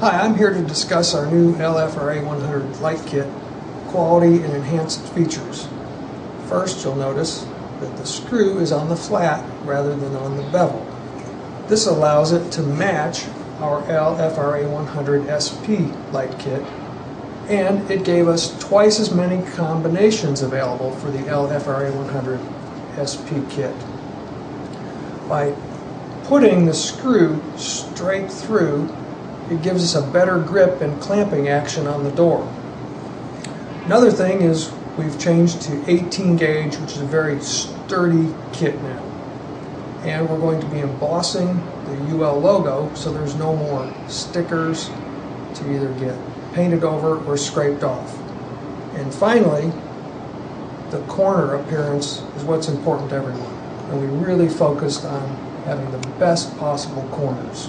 Hi, I'm here to discuss our new LFRA 100 lite kit, quality and enhanced features. First, you'll notice that the screw is on the flat rather than on the bevel. This allows it to match our LFRA 100 SP lite kit, and it gave us twice as many combinations available for the LFRA 100 SP kit. By putting the screw straight through, it gives us a better grip and clamping action on the door. Another thing is we've changed to 18 gauge, which is a very sturdy kit now. And we're going to be embossing the UL logo so there's no more stickers to either get painted over or scraped off. And finally, the corner appearance is what's important to everyone. And we really focused on having the best possible corners.